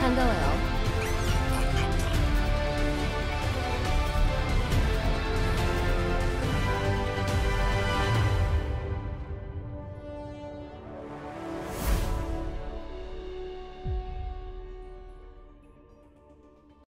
看到了。